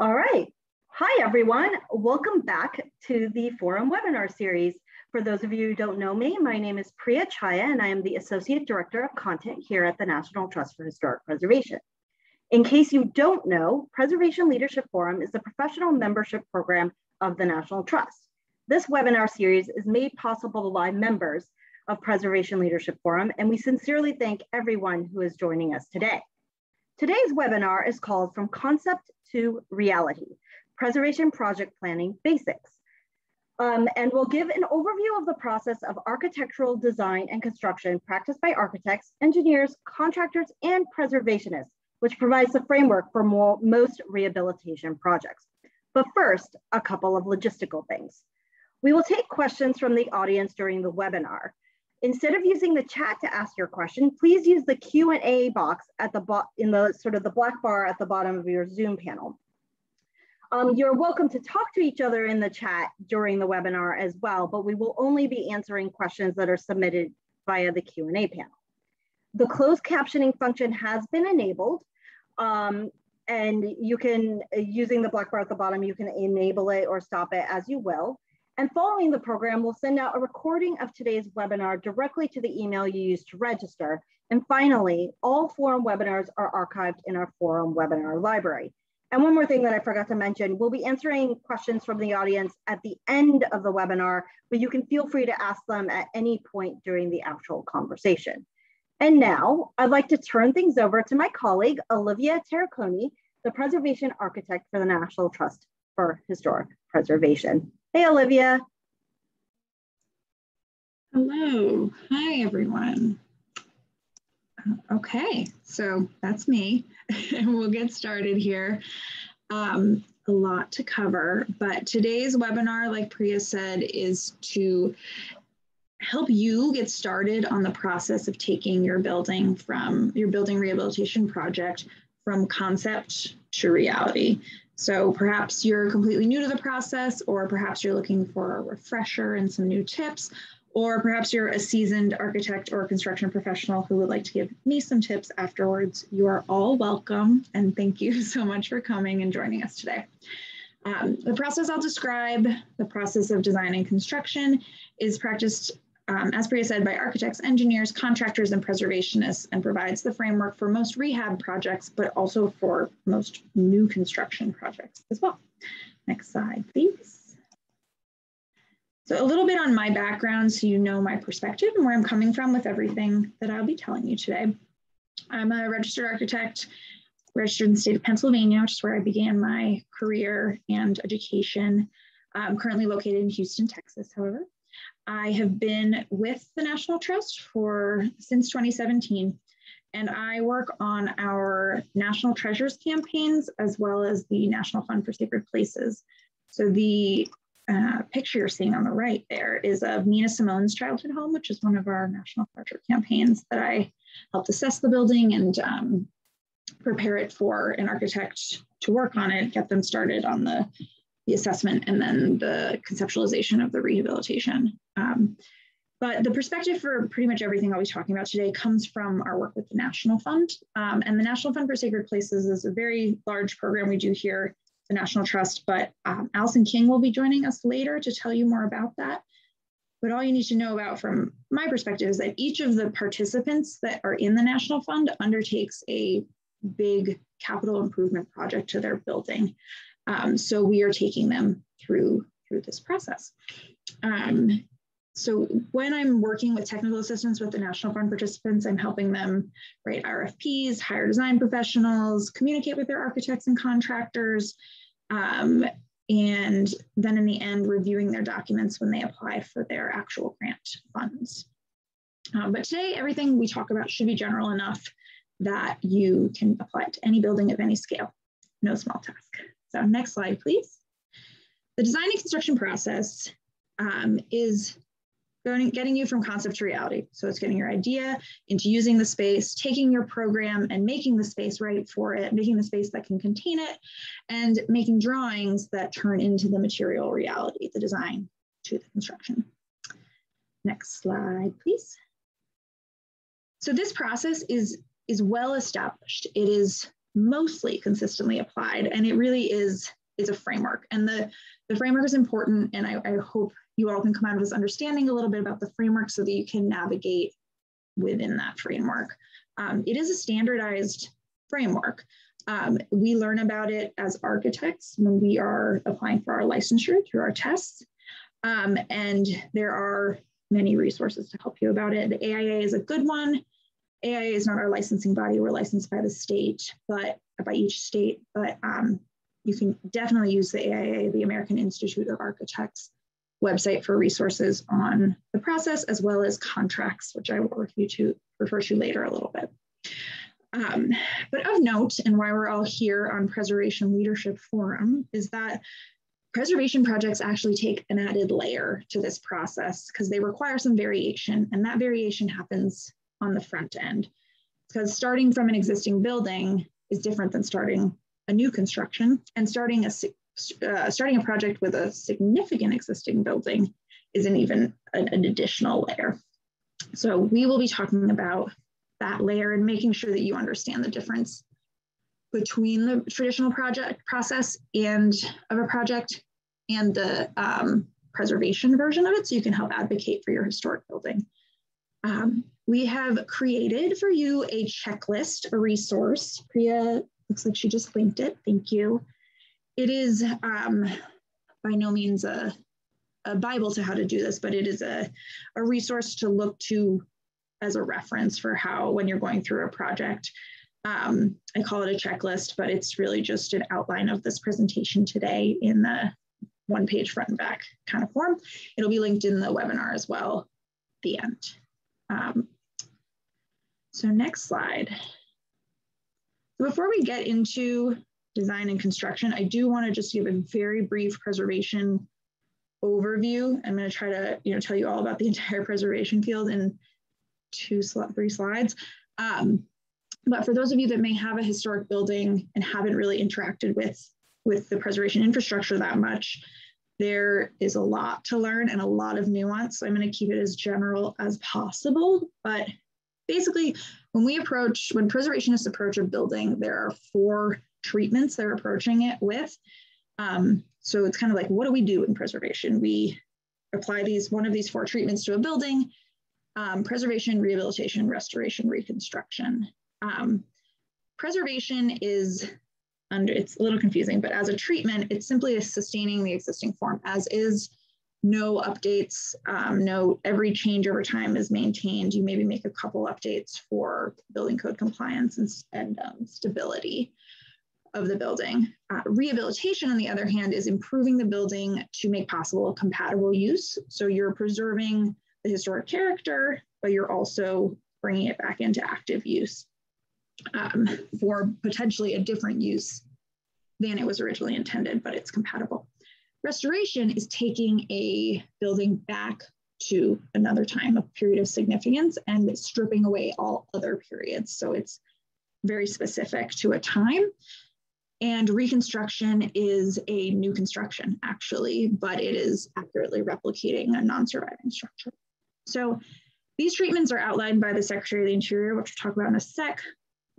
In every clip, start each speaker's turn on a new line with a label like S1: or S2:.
S1: All right. Hi, everyone. Welcome back to the forum webinar series. For those of you who don't know me, my name is Priya Chaya, and I am the Associate Director of Content here at the National Trust for Historic Preservation. In case you don't know, Preservation Leadership Forum is a professional membership program of the National Trust. This webinar series is made possible by members of Preservation Leadership Forum, and we sincerely thank everyone who is joining us today. Today's webinar is called From Concept to Reality, Preservation Project Planning Basics. Um, and we'll give an overview of the process of architectural design and construction practiced by architects, engineers, contractors, and preservationists, which provides the framework for more, most rehabilitation projects. But first, a couple of logistical things. We will take questions from the audience during the webinar. Instead of using the chat to ask your question, please use the Q&A box at the in the sort of the black bar at the bottom of your Zoom panel. Um, you're welcome to talk to each other in the chat during the webinar as well, but we will only be answering questions that are submitted via the Q&A panel. The closed captioning function has been enabled, um, and you can, using the black bar at the bottom, you can enable it or stop it as you will. And following the program, we'll send out a recording of today's webinar directly to the email you used to register. And finally, all forum webinars are archived in our forum webinar library. And one more thing that I forgot to mention, we'll be answering questions from the audience at the end of the webinar, but you can feel free to ask them at any point during the actual conversation. And now I'd like to turn things over to my colleague, Olivia Tarricone, the preservation architect for the National Trust for Historic Preservation. Hey, Olivia.
S2: Hello. Hi, everyone. Okay, so that's me. and we'll get started here. Um, a lot to cover, but today's webinar, like Priya said, is to help you get started on the process of taking your building from your building rehabilitation project from concept to reality. So perhaps you're completely new to the process, or perhaps you're looking for a refresher and some new tips, or perhaps you're a seasoned architect or construction professional who would like to give me some tips afterwards. You are all welcome, and thank you so much for coming and joining us today. Um, the process I'll describe, the process of design and construction, is practiced um, as Priya said, by architects, engineers, contractors, and preservationists, and provides the framework for most rehab projects, but also for most new construction projects as well. Next slide, please. So a little bit on my background so you know my perspective and where I'm coming from with everything that I'll be telling you today. I'm a registered architect, registered in the state of Pennsylvania, which is where I began my career and education. I'm currently located in Houston, Texas, however. I have been with the National Trust for since 2017, and I work on our National Treasures campaigns as well as the National Fund for Sacred Places. So the uh, picture you're seeing on the right there is of Nina Simone's childhood home, which is one of our National Treasure campaigns that I helped assess the building and um, prepare it for an architect to work on it, get them started on the the assessment and then the conceptualization of the rehabilitation. Um, but the perspective for pretty much everything I'll be talking about today comes from our work with the National Fund. Um, and the National Fund for Sacred Places is a very large program we do here, the National Trust, but um, Allison King will be joining us later to tell you more about that. But all you need to know about from my perspective is that each of the participants that are in the National Fund undertakes a big capital improvement project to their building. Um, so we are taking them through, through this process. Um, so when I'm working with technical assistance with the National Fund participants, I'm helping them write RFPs, hire design professionals, communicate with their architects and contractors, um, and then in the end, reviewing their documents when they apply for their actual grant funds. Um, but today, everything we talk about should be general enough that you can apply it to any building of any scale, no small task. So next slide, please. The design and construction process um, is going, getting you from concept to reality. So it's getting your idea into using the space, taking your program and making the space right for it, making the space that can contain it, and making drawings that turn into the material reality, the design to the construction. Next slide, please. So this process is, is well established. It is mostly consistently applied. And it really is, is a framework. And the, the framework is important. And I, I hope you all can come out of this understanding a little bit about the framework so that you can navigate within that framework. Um, it is a standardized framework. Um, we learn about it as architects when we are applying for our licensure through our tests. Um, and there are many resources to help you about it. The AIA is a good one. AIA is not our licensing body. We're licensed by the state, but by each state, but um, you can definitely use the AIA, the American Institute of Architects website for resources on the process as well as contracts, which I will refer to, refer to later a little bit. Um, but of note, and why we're all here on Preservation Leadership Forum, is that preservation projects actually take an added layer to this process because they require some variation, and that variation happens on the front end. Because starting from an existing building is different than starting a new construction, and starting a uh, starting a project with a significant existing building is an even an, an additional layer. So we will be talking about that layer and making sure that you understand the difference between the traditional project process and of a project and the um, preservation version of it so you can help advocate for your historic building. Um, we have created for you a checklist, a resource. Priya looks like she just linked it. Thank you. It is um, by no means a, a Bible to how to do this, but it is a, a resource to look to as a reference for how, when you're going through a project, um, I call it a checklist, but it's really just an outline of this presentation today in the one page front and back kind of form. It'll be linked in the webinar as well, the end. Um, so next slide. Before we get into design and construction, I do want to just give a very brief preservation overview. I'm going to try to you know, tell you all about the entire preservation field in two, three slides. Um, but for those of you that may have a historic building and haven't really interacted with, with the preservation infrastructure that much, there is a lot to learn and a lot of nuance. So I'm going to keep it as general as possible. But basically, when we approach, when preservationists approach a building, there are four treatments they're approaching it with. Um, so it's kind of like, what do we do in preservation? We apply these one of these four treatments to a building, um, preservation, rehabilitation, restoration, reconstruction. Um, preservation is under, it's a little confusing, but as a treatment, it's simply sustaining the existing form as is, no updates, um, no, every change over time is maintained. You maybe make a couple updates for building code compliance and, and um, stability of the building. Uh, rehabilitation, on the other hand, is improving the building to make possible compatible use. So you're preserving the historic character, but you're also bringing it back into active use um, for potentially a different use than it was originally intended, but it's compatible. Restoration is taking a building back to another time, a period of significance, and stripping away all other periods. So it's very specific to a time. And reconstruction is a new construction, actually, but it is accurately replicating a non surviving structure. So these treatments are outlined by the Secretary of the Interior, which we'll talk about in a sec,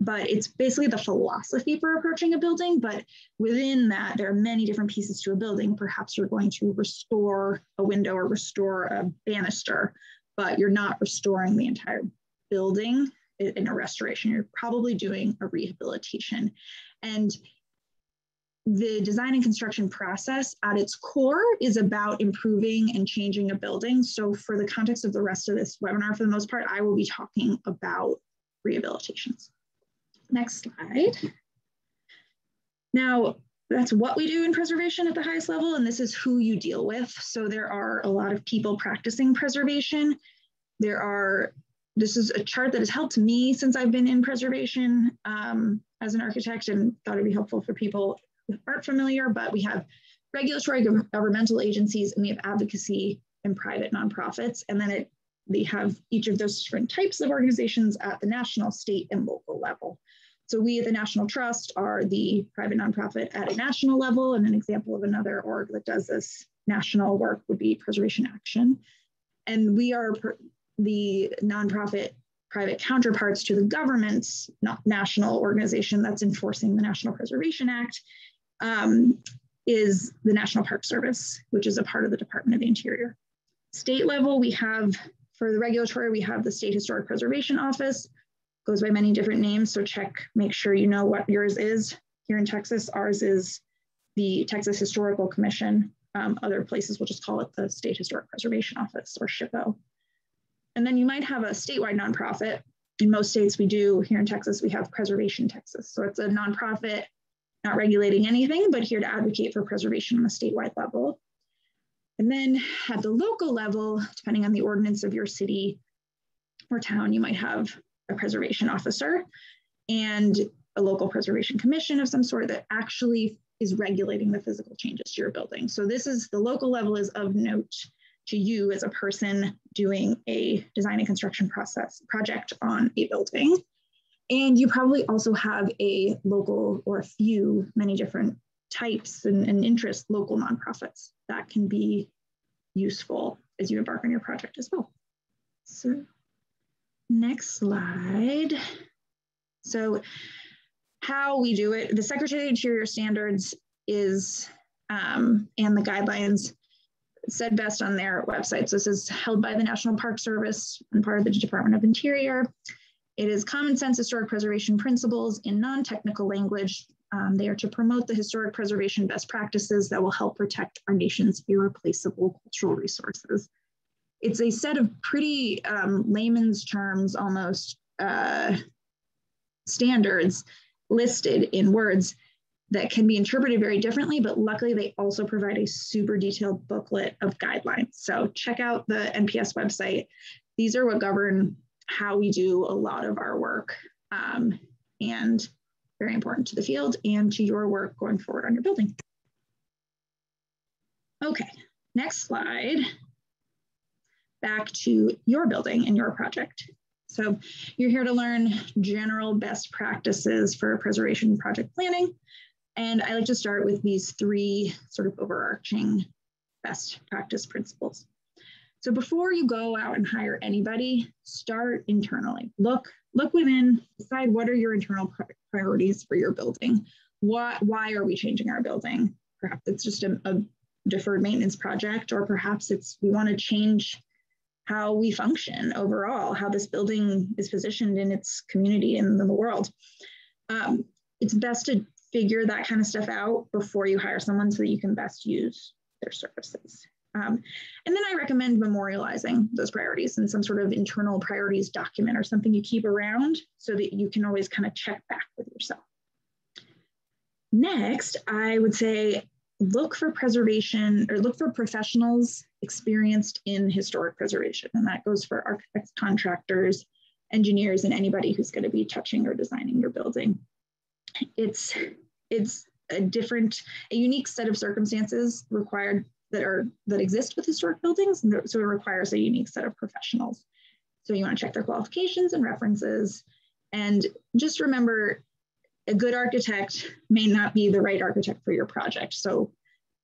S2: but it's basically the philosophy for approaching a building. But within that, there are many different pieces to a building. Perhaps you're going to restore a window or restore a banister, but you're not restoring the entire building in a restoration. You're probably doing a rehabilitation. And the design and construction process at its core is about improving and changing a building. So for the context of the rest of this webinar, for the most part, I will be talking about rehabilitations. Next slide. Now, that's what we do in preservation at the highest level, and this is who you deal with. So there are a lot of people practicing preservation. There are, this is a chart that has helped me since I've been in preservation um, as an architect and thought it'd be helpful for people who aren't familiar, but we have regulatory governmental agencies and we have advocacy and private nonprofits. And then it, they have each of those different types of organizations at the national, state, and local level. So we at the National Trust are the private nonprofit at a national level. And an example of another org that does this national work would be Preservation Action. And we are the nonprofit private counterparts to the government's national organization that's enforcing the National Preservation Act um, is the National Park Service, which is a part of the Department of the Interior. State level, we have, for the regulatory, we have the State Historic Preservation Office, goes by many different names, so check, make sure you know what yours is. Here in Texas, ours is the Texas Historical Commission. Um, other places will just call it the State Historic Preservation Office or SHPO. And then you might have a statewide nonprofit. In most states, we do. Here in Texas, we have Preservation Texas. So it's a nonprofit, not regulating anything, but here to advocate for preservation on a statewide level. And then at the local level, depending on the ordinance of your city or town, you might have a preservation officer and a local preservation commission of some sort that actually is regulating the physical changes to your building. So this is the local level is of note to you as a person doing a design and construction process project on a building. And you probably also have a local or a few, many different types and, and interest local nonprofits that can be useful as you embark on your project as well. So next slide. So how we do it, the Secretary of Interior standards is, um, and the guidelines said best on their websites. This is held by the National Park Service and part of the Department of Interior. It is common sense historic preservation principles in non-technical language. Um, they are to promote the historic preservation best practices that will help protect our nation's irreplaceable cultural resources. It's a set of pretty um, layman's terms, almost uh, standards listed in words that can be interpreted very differently, but luckily they also provide a super detailed booklet of guidelines. So check out the NPS website. These are what govern how we do a lot of our work um, and very important to the field and to your work going forward on your building. Okay, next slide. Back to your building and your project. So you're here to learn general best practices for preservation project planning. And I like to start with these three sort of overarching best practice principles. So before you go out and hire anybody, start internally. Look, look within, decide what are your internal priorities for your building. Why, why are we changing our building? Perhaps it's just a, a deferred maintenance project, or perhaps it's we want to change how we function overall, how this building is positioned in its community and in the world. Um, it's best to figure that kind of stuff out before you hire someone so that you can best use their services. Um, and then I recommend memorializing those priorities in some sort of internal priorities document or something you keep around so that you can always kind of check back with yourself. Next, I would say look for preservation or look for professionals experienced in historic preservation. And that goes for architects, contractors, engineers, and anybody who's going to be touching or designing your building it's it's a different, a unique set of circumstances required that are that exist with historic buildings. And So it requires a unique set of professionals. So you want to check their qualifications and references. And just remember, a good architect may not be the right architect for your project. So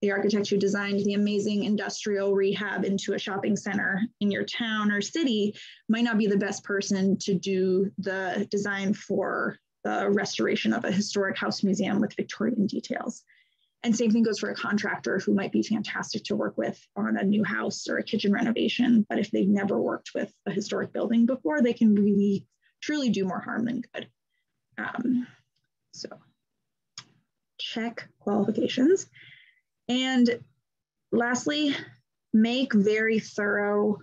S2: the architect who designed the amazing industrial rehab into a shopping center in your town or city might not be the best person to do the design for the restoration of a historic house museum with Victorian details. And same thing goes for a contractor who might be fantastic to work with on a new house or a kitchen renovation. But if they've never worked with a historic building before, they can really truly do more harm than good. Um, so check qualifications. And lastly, make very thorough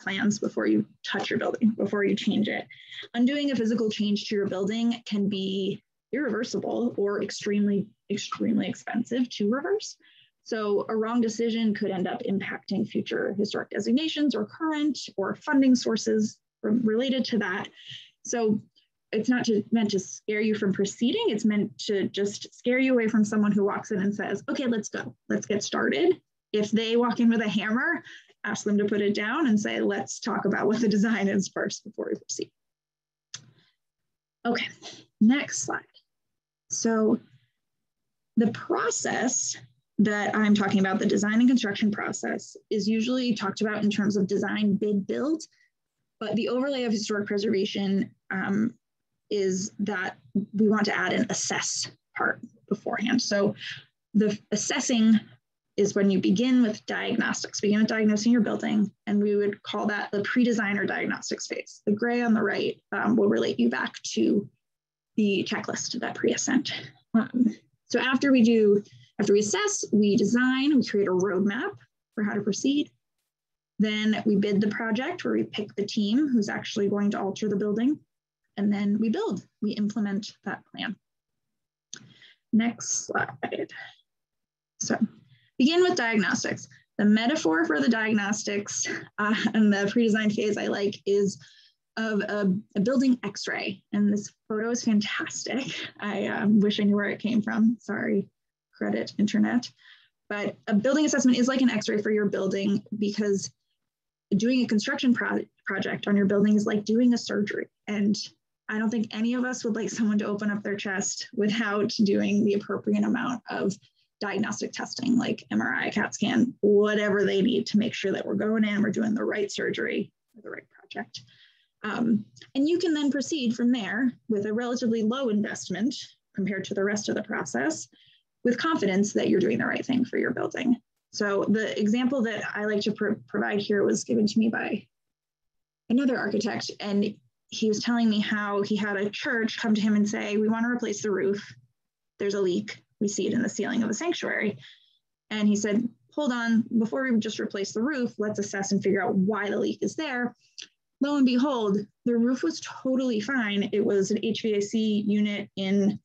S2: plans before you touch your building, before you change it. Undoing a physical change to your building can be irreversible or extremely, extremely expensive to reverse. So a wrong decision could end up impacting future historic designations or current or funding sources related to that. So it's not to, meant to scare you from proceeding. It's meant to just scare you away from someone who walks in and says, okay, let's go, let's get started. If they walk in with a hammer, ask them to put it down and say, let's talk about what the design is first before we proceed. Okay, next slide. So the process that I'm talking about, the design and construction process, is usually talked about in terms of design, bid, build. But the overlay of historic preservation um, is that we want to add an assess part beforehand. So the assessing is when you begin with diagnostics, begin with diagnosing your building, and we would call that the pre-design or diagnostics phase. The gray on the right um, will relate you back to the checklist that pre sent. Um, so after we do, after we assess, we design, we create a roadmap for how to proceed. Then we bid the project where we pick the team who's actually going to alter the building. And then we build, we implement that plan. Next slide. So begin with diagnostics. The metaphor for the diagnostics uh, and the pre-design phase I like is of a, a building x-ray. And this photo is fantastic. I um, wish I knew where it came from. Sorry, credit internet. But a building assessment is like an x-ray for your building because doing a construction pro project on your building is like doing a surgery. And I don't think any of us would like someone to open up their chest without doing the appropriate amount of diagnostic testing, like MRI, CAT scan, whatever they need to make sure that we're going in, we're doing the right surgery or the right project. Um, and you can then proceed from there with a relatively low investment compared to the rest of the process with confidence that you're doing the right thing for your building. So the example that I like to pro provide here was given to me by another architect, and he was telling me how he had a church come to him and say, we want to replace the roof. There's a leak. We see it in the ceiling of the sanctuary. And he said, hold on, before we just replace the roof, let's assess and figure out why the leak is there. Lo and behold, the roof was totally fine. It was an HVAC unit in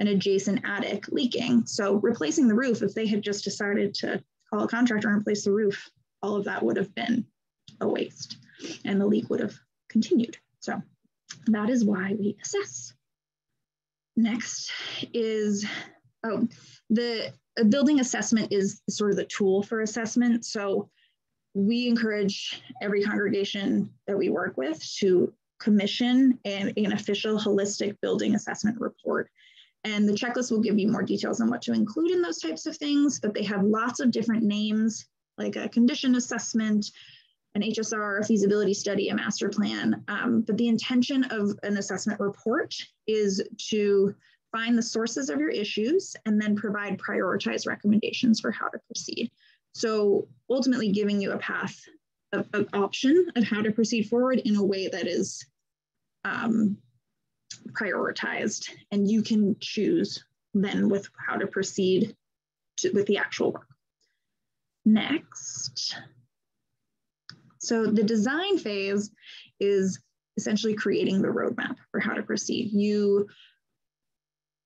S2: an adjacent attic leaking. So replacing the roof, if they had just decided to call a contractor and replace the roof, all of that would have been a waste and the leak would have continued. So that is why we assess. Next is, oh, the building assessment is sort of the tool for assessment. So we encourage every congregation that we work with to commission an, an official holistic building assessment report and the checklist will give you more details on what to include in those types of things, but they have lots of different names, like a condition assessment, an HSR, a feasibility study, a master plan. Um, but the intention of an assessment report is to find the sources of your issues and then provide prioritized recommendations for how to proceed. So ultimately giving you a path, an option of how to proceed forward in a way that is um, prioritized and you can choose then with how to proceed to, with the actual work. Next. So the design phase is essentially creating the roadmap for how to proceed. You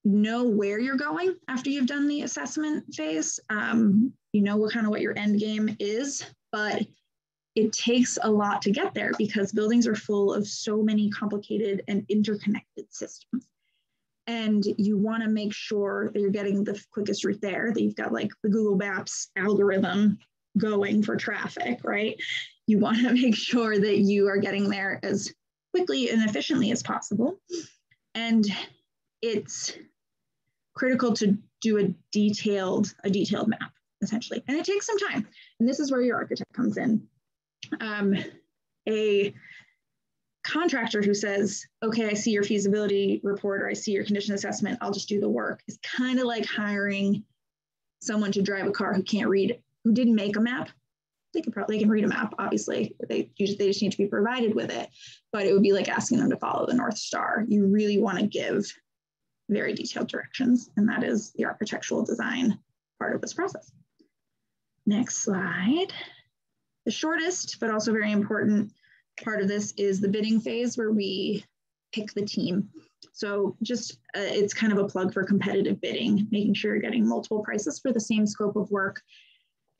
S2: know where you're going after you've done the assessment phase. Um, you know what kind of what your end game is, but it takes a lot to get there because buildings are full of so many complicated and interconnected systems. And you want to make sure that you're getting the quickest route there, that you've got like the Google Maps algorithm going for traffic, right? You want to make sure that you are getting there as quickly and efficiently as possible. And it's critical to do a detailed, a detailed map, essentially. And it takes some time. And this is where your architect comes in um, a contractor who says, okay, I see your feasibility report or I see your condition assessment, I'll just do the work is kind of like hiring someone to drive a car who can't read, who didn't make a map. They could probably they can read a map, obviously. They they just need to be provided with it, but it would be like asking them to follow the North Star. You really want to give very detailed directions, and that is the architectural design part of this process. Next slide. The shortest, but also very important part of this is the bidding phase where we pick the team. So just uh, it's kind of a plug for competitive bidding, making sure you're getting multiple prices for the same scope of work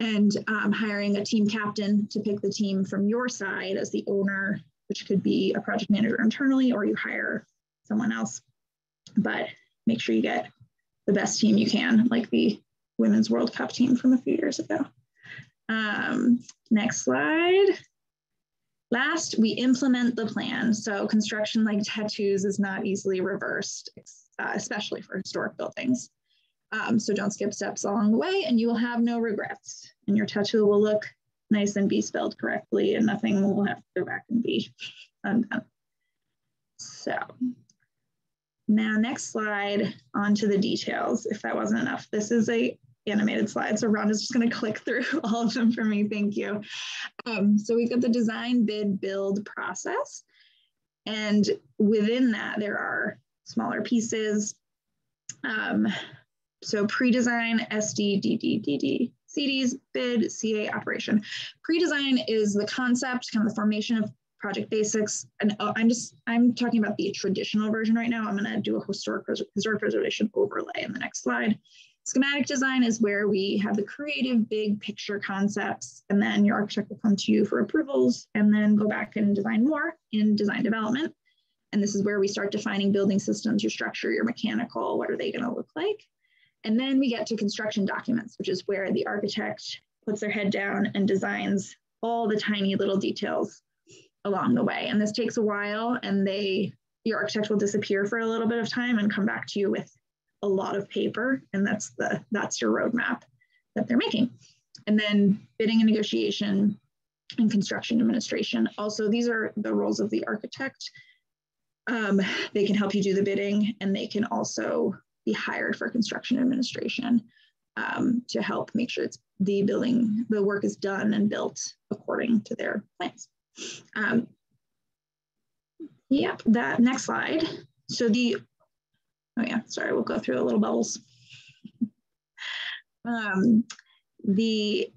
S2: and um, hiring a team captain to pick the team from your side as the owner, which could be a project manager internally or you hire someone else. But make sure you get the best team you can, like the Women's World Cup team from a few years ago. Um, next slide. Last, we implement the plan. So construction like tattoos is not easily reversed, uh, especially for historic buildings. Um, so don't skip steps along the way and you will have no regrets and your tattoo will look nice and be spelled correctly and nothing will have to go back and be undone. So now next slide onto the details, if that wasn't enough. This is a animated slide, so Rhonda's just gonna click through all of them for me, thank you. Um, so we've got the design, bid, build process. And within that, there are smaller pieces. Um, so pre-design, SD, DD, DD, CDs, bid, CA operation. Pre-design is the concept, kind of the formation of project basics. And uh, I'm just, I'm talking about the traditional version right now. I'm gonna do a historic, historic preservation overlay in the next slide. Schematic design is where we have the creative big picture concepts, and then your architect will come to you for approvals and then go back and design more in design development. And this is where we start defining building systems, your structure, your mechanical, what are they gonna look like? And then we get to construction documents, which is where the architect puts their head down and designs all the tiny little details along the way. And this takes a while and they, your architect will disappear for a little bit of time and come back to you with a lot of paper, and that's the that's your roadmap that they're making. And then bidding and negotiation and construction administration. Also, these are the roles of the architect. Um, they can help you do the bidding, and they can also be hired for construction administration um, to help make sure it's the building, the work is done and built according to their plans. Um, yep, that next slide. So the Oh yeah, sorry, we'll go through the little bubbles. Um, the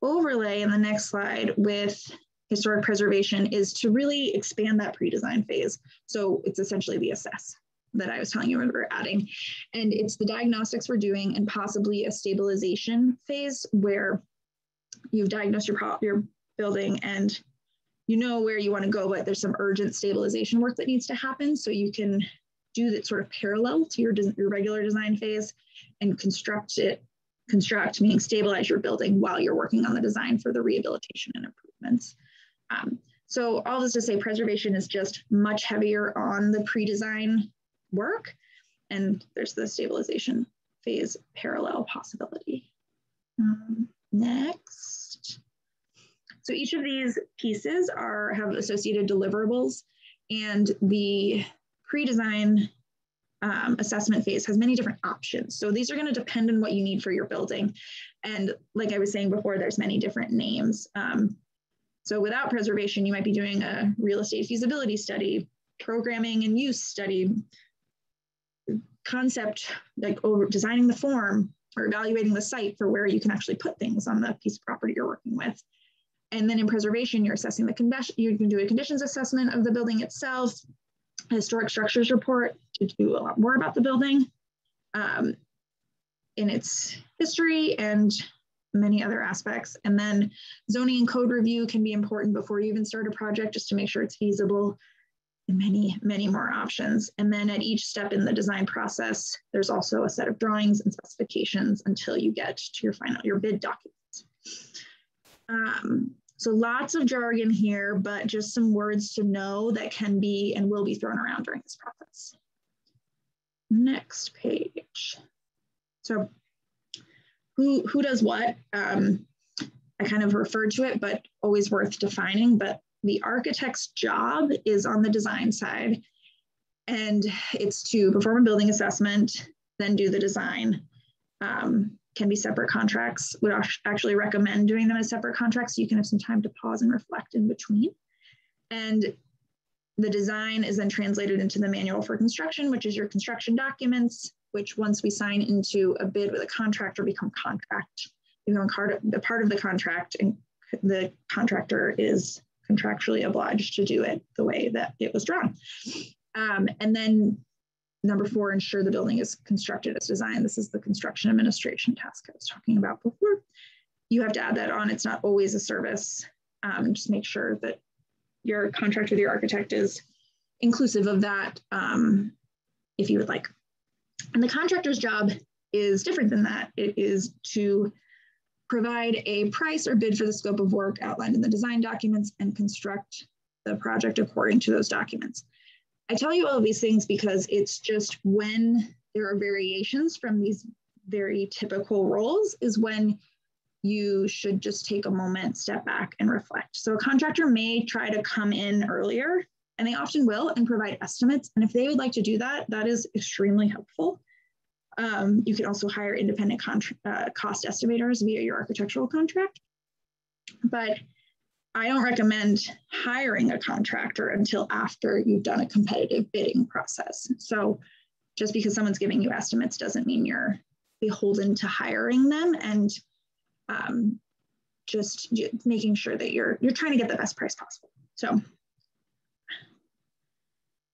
S2: overlay in the next slide with historic preservation is to really expand that pre-design phase. So it's essentially the assess that I was telling you we're adding. And it's the diagnostics we're doing and possibly a stabilization phase where you've diagnosed your, your building and you know where you want to go, but there's some urgent stabilization work that needs to happen. So you can do that sort of parallel to your, your regular design phase and construct it, construct, meaning stabilize your building while you're working on the design for the rehabilitation and improvements. Um, so all this to say preservation is just much heavier on the pre-design work and there's the stabilization phase parallel possibility. Um, next. So each of these pieces are have associated deliverables and the pre-design um, assessment phase has many different options. So these are going to depend on what you need for your building. And like I was saying before, there's many different names. Um, so without preservation, you might be doing a real estate feasibility study, programming and use study, concept, like over designing the form or evaluating the site for where you can actually put things on the piece of property you're working with. And then in preservation, you're assessing the condition, you can do a conditions assessment of the building itself, historic structures report to do a lot more about the building um, in its history and many other aspects. And then zoning and code review can be important before you even start a project just to make sure it's feasible many, many more options. And then at each step in the design process, there's also a set of drawings and specifications until you get to your final, your bid documents. Um, so lots of jargon here, but just some words to know that can be and will be thrown around during this process. Next page. So who, who does what? Um, I kind of referred to it, but always worth defining. But the architect's job is on the design side, and it's to perform a building assessment, then do the design. Um, can be separate contracts. Would actually recommend doing them as separate contracts so you can have some time to pause and reflect in between. And the design is then translated into the manual for construction, which is your construction documents, which once we sign into a bid with a contractor become contract, become a part of the contract and the contractor is contractually obliged to do it the way that it was drawn. Um, and then Number four, ensure the building is constructed as designed. This is the construction administration task I was talking about before. You have to add that on. It's not always a service. Um, just make sure that your contract with your architect is inclusive of that um, if you would like. And the contractor's job is different than that. It is to provide a price or bid for the scope of work outlined in the design documents and construct the project according to those documents. I tell you all of these things because it's just when there are variations from these very typical roles is when you should just take a moment, step back, and reflect. So a contractor may try to come in earlier, and they often will, and provide estimates. And if they would like to do that, that is extremely helpful. Um, you can also hire independent uh, cost estimators via your architectural contract. But I don't recommend hiring a contractor until after you've done a competitive bidding process. So just because someone's giving you estimates doesn't mean you're beholden to hiring them and um, just making sure that you're you're trying to get the best price possible. So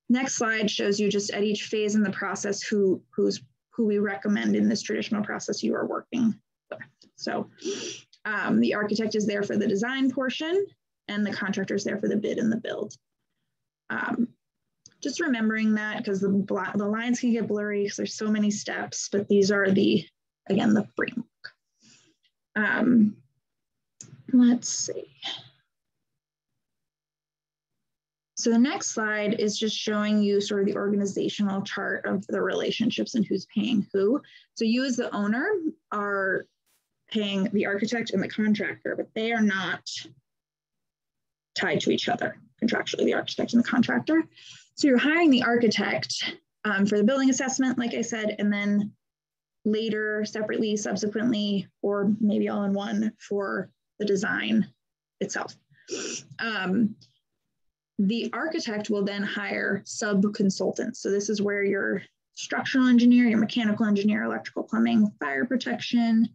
S2: next slide shows you just at each phase in the process who who's who we recommend in this traditional process you are working with. So um, the architect is there for the design portion and the contractor is there for the bid and the build. Um, just remembering that because the, the lines can get blurry because there's so many steps, but these are the, again, the framework. Um, let's see. So the next slide is just showing you sort of the organizational chart of the relationships and who's paying who. So you as the owner are paying the architect and the contractor, but they are not tied to each other contractually, the architect and the contractor. So you're hiring the architect um, for the building assessment, like I said, and then later, separately, subsequently, or maybe all in one for the design itself. Um, the architect will then hire sub consultants. So this is where your structural engineer, your mechanical engineer, electrical plumbing, fire protection,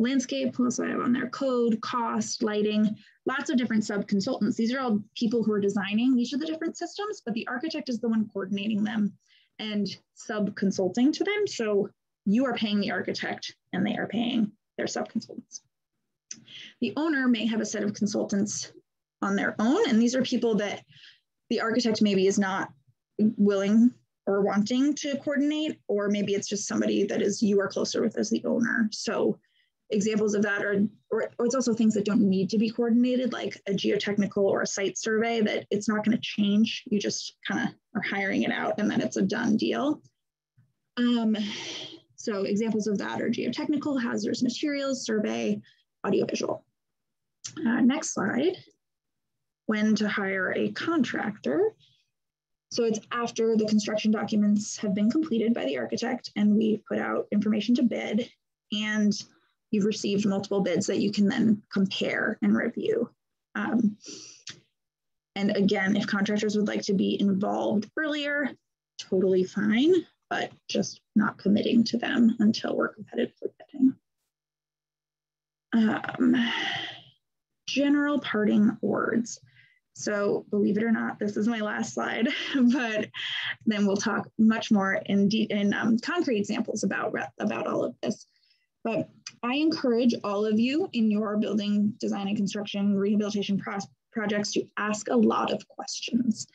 S2: landscape, plus I have on there code, cost, lighting, lots of different sub-consultants. These are all people who are designing each of the different systems, but the architect is the one coordinating them and sub-consulting to them. So you are paying the architect and they are paying their sub-consultants. The owner may have a set of consultants on their own, and these are people that the architect maybe is not willing or wanting to coordinate, or maybe it's just somebody that is you are closer with as the owner. So examples of that are, or, or, it's also things that don't need to be coordinated, like a geotechnical or a site survey that it's not going to change. You just kind of are hiring it out and then it's a done deal. Um, so examples of that are geotechnical, hazardous materials, survey, audiovisual. Uh, next slide, when to hire a contractor. So it's after the construction documents have been completed by the architect and we've put out information to bid and you've received multiple bids that you can then compare and review. Um, and again, if contractors would like to be involved earlier, totally fine, but just not committing to them until we're competitively bidding. Um, general parting words. So believe it or not, this is my last slide, but then we'll talk much more in, in um, concrete examples about, about all of this. But I encourage all of you in your building design and construction rehabilitation pro projects to ask a lot of questions.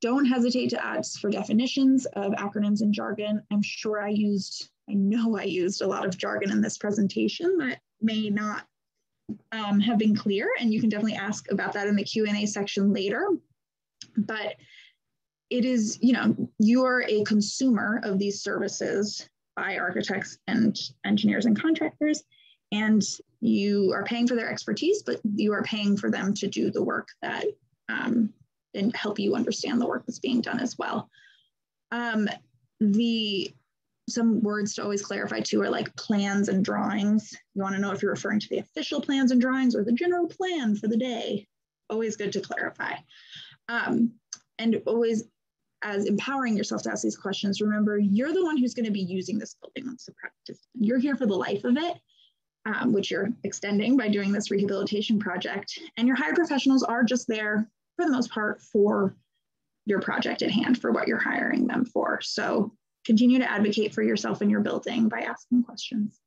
S2: Don't hesitate to ask for definitions of acronyms and jargon. I'm sure I used, I know I used a lot of jargon in this presentation that may not um, have been clear, and you can definitely ask about that in the Q&A section later. But it is, you know, you are a consumer of these services by architects and engineers and contractors. And you are paying for their expertise, but you are paying for them to do the work that um, and help you understand the work that's being done as well. Um, the some words to always clarify too are like plans and drawings. You want to know if you're referring to the official plans and drawings or the general plan for the day. Always good to clarify. Um, and always as empowering yourself to ask these questions, remember you're the one who's going to be using this building once the practice. You're here for the life of it, um, which you're extending by doing this rehabilitation project. And your hired professionals are just there for the most part for your project at hand, for what you're hiring them for. So continue to advocate for yourself and your building by asking questions.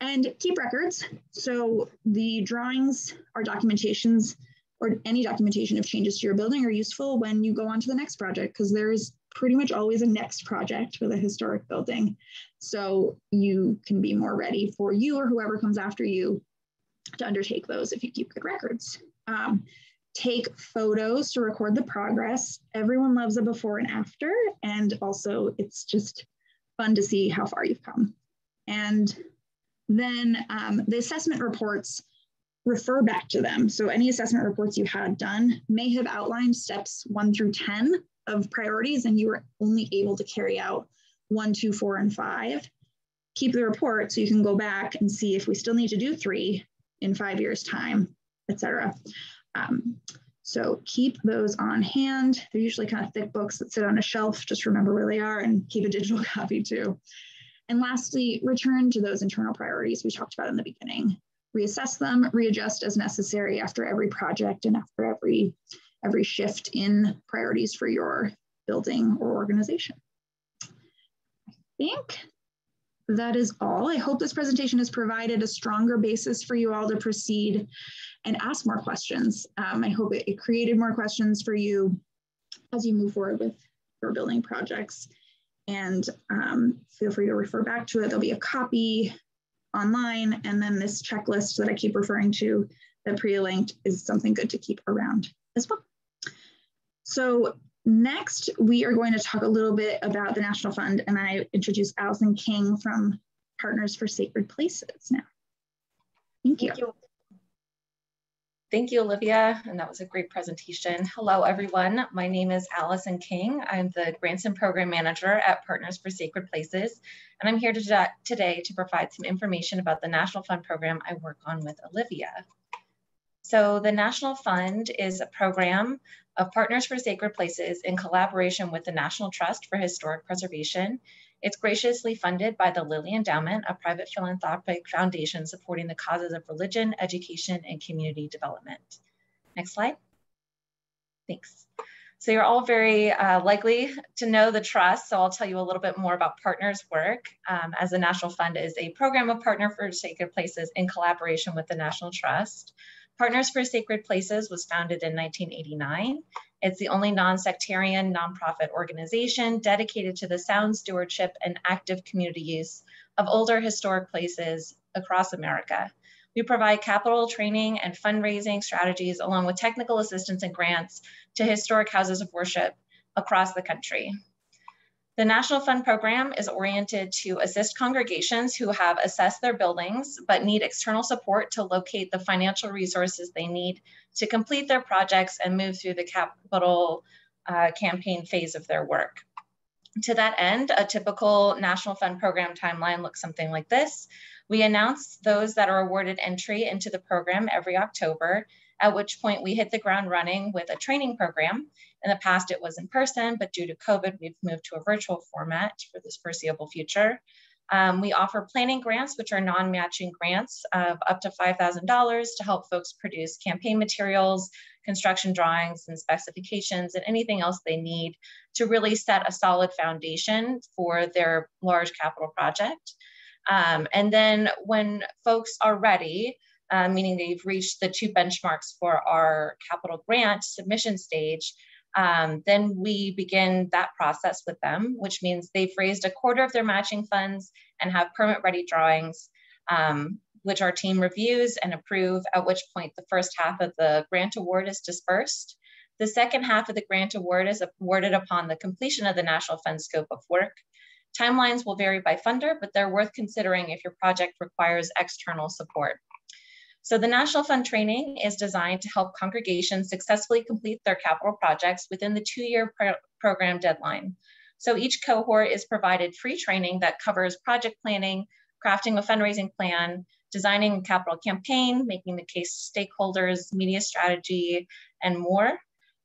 S2: And keep records. So the drawings are documentations or any documentation of changes to your building are useful when you go on to the next project because there's pretty much always a next project with a historic building. So you can be more ready for you or whoever comes after you to undertake those if you keep good records. Um, take photos to record the progress. Everyone loves a before and after, and also it's just fun to see how far you've come. And then um, the assessment reports refer back to them. So any assessment reports you had done may have outlined steps one through 10 of priorities and you were only able to carry out one, two, four, and five. Keep the report so you can go back and see if we still need to do three in five years time, et cetera. Um, so keep those on hand. They're usually kind of thick books that sit on a shelf. Just remember where they are and keep a digital copy too. And lastly, return to those internal priorities we talked about in the beginning. Reassess them, readjust as necessary after every project and after every, every shift in priorities for your building or organization. I think that is all. I hope this presentation has provided a stronger basis for you all to proceed and ask more questions. Um, I hope it, it, created more questions for you as you move forward with your building projects. And um, feel free to refer back to it. There'll be a copy online, and then this checklist that I keep referring to that pre-linked is something good to keep around as well. So next, we are going to talk a little bit about the National Fund, and I introduce Allison King from Partners for Sacred Places now. Thank you. Thank you.
S3: Thank you, Olivia, and that was a great presentation. Hello, everyone. My name is Allison King. I'm the Grants and Program Manager at Partners for Sacred Places, and I'm here to, today to provide some information about the National Fund program I work on with Olivia. So the National Fund is a program of Partners for Sacred Places in collaboration with the National Trust for Historic Preservation it's graciously funded by the Lilly Endowment, a private philanthropic foundation supporting the causes of religion, education, and community development. Next slide. Thanks. So you're all very uh, likely to know the trust, so I'll tell you a little bit more about Partners' work, um, as the National Fund is a program of Partner for Sacred Places in collaboration with the National Trust. Partners for Sacred Places was founded in 1989 it's the only non-sectarian nonprofit organization dedicated to the sound stewardship and active community use of older historic places across America. We provide capital training and fundraising strategies along with technical assistance and grants to historic houses of worship across the country. The National Fund program is oriented to assist congregations who have assessed their buildings but need external support to locate the financial resources they need to complete their projects and move through the capital uh, campaign phase of their work. To that end, a typical National Fund program timeline looks something like this. We announce those that are awarded entry into the program every October, at which point we hit the ground running with a training program in the past, it was in person, but due to COVID, we've moved to a virtual format for this foreseeable future. Um, we offer planning grants, which are non-matching grants of up to $5,000 to help folks produce campaign materials, construction drawings and specifications, and anything else they need to really set a solid foundation for their large capital project. Um, and then when folks are ready, uh, meaning they've reached the two benchmarks for our capital grant submission stage, um, then we begin that process with them, which means they've raised a quarter of their matching funds and have permit ready drawings, um, which our team reviews and approve, at which point the first half of the grant award is dispersed. The second half of the grant award is awarded upon the completion of the National Fund scope of work. Timelines will vary by funder, but they're worth considering if your project requires external support. So the National Fund training is designed to help congregations successfully complete their capital projects within the two-year pro program deadline. So each cohort is provided free training that covers project planning, crafting a fundraising plan, designing a capital campaign, making the case to stakeholders, media strategy, and more.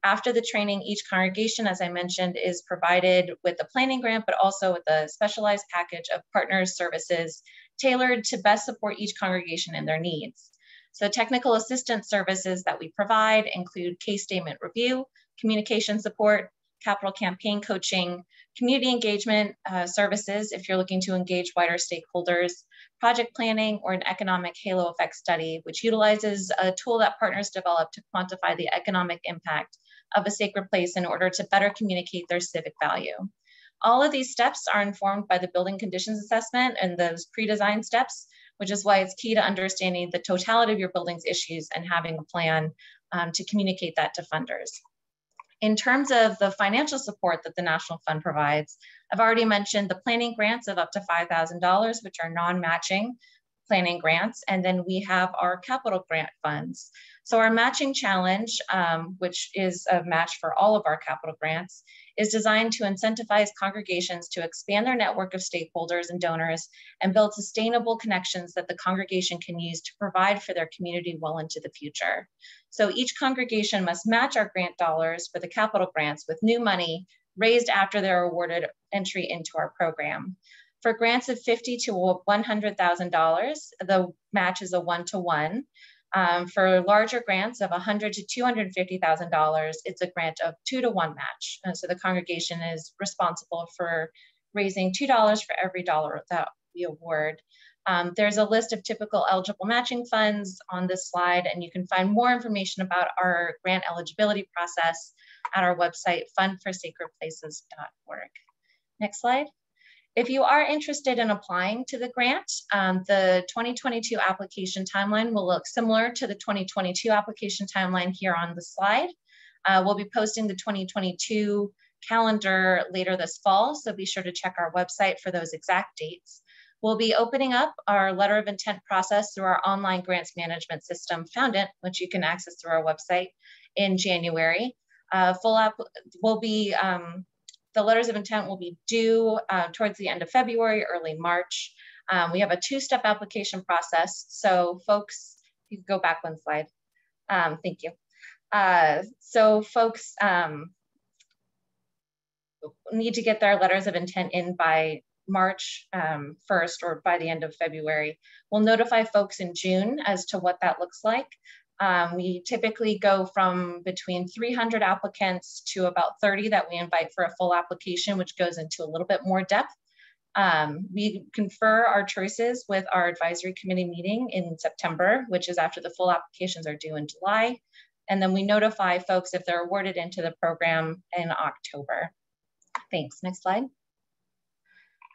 S3: After the training, each congregation, as I mentioned, is provided with a planning grant, but also with a specialized package of partners services tailored to best support each congregation and their needs. So technical assistance services that we provide include case statement review, communication support, capital campaign coaching, community engagement uh, services if you're looking to engage wider stakeholders, project planning, or an economic halo effect study, which utilizes a tool that partners develop to quantify the economic impact of a sacred place in order to better communicate their civic value. All of these steps are informed by the building conditions assessment and those pre-design steps which is why it's key to understanding the totality of your building's issues and having a plan um, to communicate that to funders. In terms of the financial support that the National Fund provides, I've already mentioned the planning grants of up to $5,000, which are non-matching planning grants, and then we have our capital grant funds. So our matching challenge, um, which is a match for all of our capital grants, is designed to incentivize congregations to expand their network of stakeholders and donors and build sustainable connections that the congregation can use to provide for their community well into the future. So each congregation must match our grant dollars for the capital grants with new money raised after they're awarded entry into our program. For grants of 50 to $100,000, the match is a one-to-one. Um, for larger grants of 100 to $250,000, it's a grant of two to one match. And so the congregation is responsible for raising $2 for every dollar that we award. Um, there's a list of typical eligible matching funds on this slide, and you can find more information about our grant eligibility process at our website, fundforsacredplaces.org. Next slide. If you are interested in applying to the grant, um, the 2022 application timeline will look similar to the 2022 application timeline here on the slide. Uh, we'll be posting the 2022 calendar later this fall, so be sure to check our website for those exact dates. We'll be opening up our letter of intent process through our online grants management system, Foundant, which you can access through our website in January. Uh, full app will be um, the letters of intent will be due uh, towards the end of February, early March. Um, we have a two-step application process. So folks, you can go back one slide. Um, thank you. Uh, so folks um, need to get their letters of intent in by March 1st um, or by the end of February. We'll notify folks in June as to what that looks like. Um, we typically go from between 300 applicants to about 30 that we invite for a full application, which goes into a little bit more depth. Um, we confer our choices with our advisory committee meeting in September, which is after the full applications are due in July. And then we notify folks if they're awarded into the program in October. Thanks, next slide.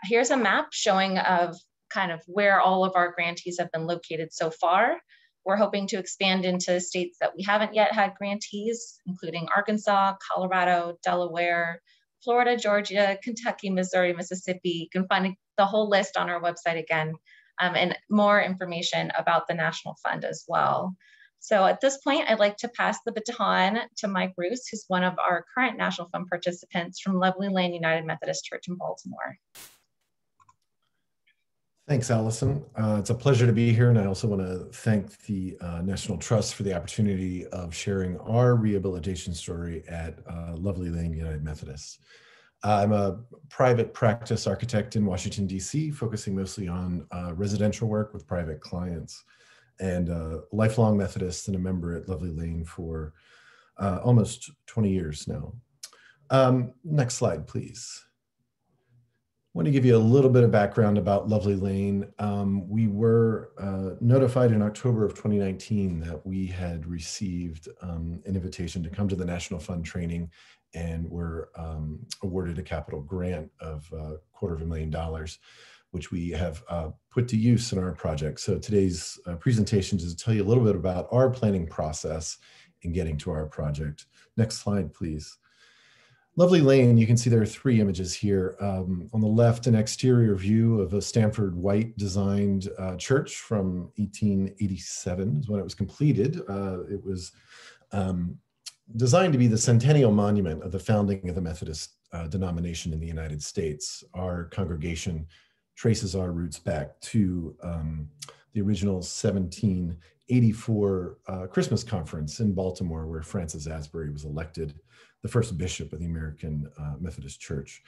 S3: Here's a map showing of kind of where all of our grantees have been located so far. We're hoping to expand into states that we haven't yet had grantees, including Arkansas, Colorado, Delaware, Florida, Georgia, Kentucky, Missouri, Mississippi. You can find the whole list on our website again um, and more information about the National Fund as well. So at this point, I'd like to pass the baton to Mike Rouse, who's one of our current National Fund participants from Lovely Lane United Methodist Church in Baltimore.
S4: Thanks, Allison. Uh, it's a pleasure to be here, and I also want to thank the uh, National Trust for the opportunity of sharing our rehabilitation story at uh, Lovely Lane United Methodist. I'm a private practice architect in Washington, D.C., focusing mostly on uh, residential work with private clients, and a lifelong Methodist and a member at Lovely Lane for uh, almost 20 years now. Um, next slide, please. Want to give you a little bit of background about Lovely Lane. Um, we were uh, notified in October of 2019 that we had received um, an invitation to come to the National Fund training and were um, awarded a capital grant of a uh, quarter of a million dollars, which we have uh, put to use in our project. So today's uh, presentation is to tell you a little bit about our planning process in getting to our project. Next slide, please. Lovely Lane, you can see there are three images here. Um, on the left, an exterior view of a Stanford White designed uh, church from 1887 is when it was completed. Uh, it was um, designed to be the centennial monument of the founding of the Methodist uh, denomination in the United States. Our congregation traces our roots back to um, the original 1784 uh, Christmas conference in Baltimore where Francis Asbury was elected the first bishop of the American uh, Methodist Church.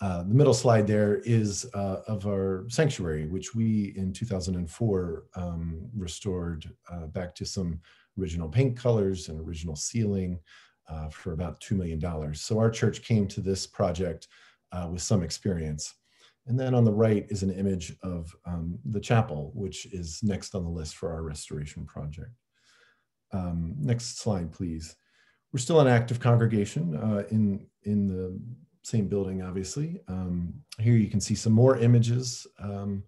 S4: Uh, the middle slide there is uh, of our sanctuary, which we in 2004 um, restored uh, back to some original paint colors and original ceiling uh, for about $2 million. So our church came to this project uh, with some experience. And then on the right is an image of um, the chapel, which is next on the list for our restoration project. Um, next slide, please. We're still an active congregation uh, in, in the same building, obviously. Um, here you can see some more images. Um,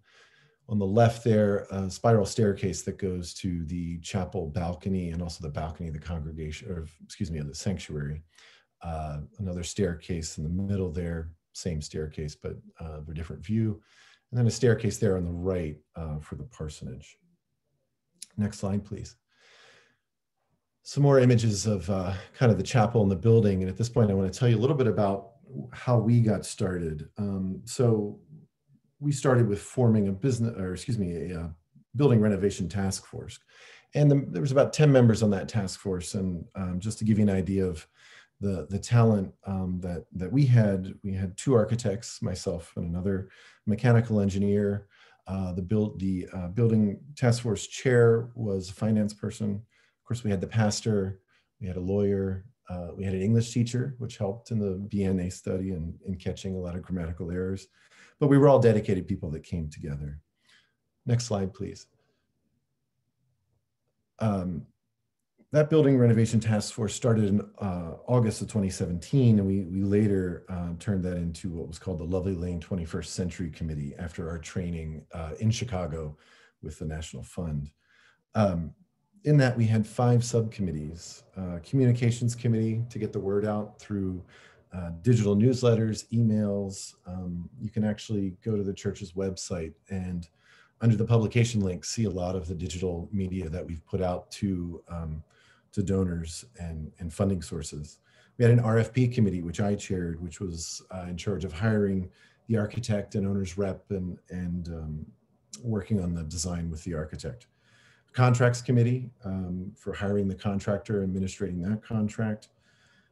S4: on the left there, a spiral staircase that goes to the chapel balcony and also the balcony of the congregation, or excuse me, of the sanctuary. Uh, another staircase in the middle there, same staircase, but uh, a different view. and then a staircase there on the right uh, for the parsonage. Next slide, please. Some more images of uh, kind of the chapel and the building. And at this point, I want to tell you a little bit about how we got started. Um, so we started with forming a business, or excuse me, a, uh, building renovation task force. And the, there was about 10 members on that task force. And um, just to give you an idea of the, the talent um, that, that we had, we had two architects, myself and another mechanical engineer. Uh, the, build, the uh, building task force chair was a finance person. Course, we had the pastor, we had a lawyer, uh, we had an English teacher, which helped in the BNA study and in catching a lot of grammatical errors. But we were all dedicated people that came together. Next slide, please. Um, that building renovation task force started in uh, August of 2017, and we, we later uh, turned that into what was called the Lovely Lane 21st Century Committee after our training uh, in Chicago with the National Fund. Um, in that, we had five subcommittees, uh, communications committee to get the word out through uh, digital newsletters, emails. Um, you can actually go to the church's website and under the publication link, see a lot of the digital media that we've put out to, um, to donors and, and funding sources. We had an RFP committee, which I chaired, which was uh, in charge of hiring the architect and owner's rep and, and um, working on the design with the architect. Contracts committee um, for hiring the contractor, administrating that contract.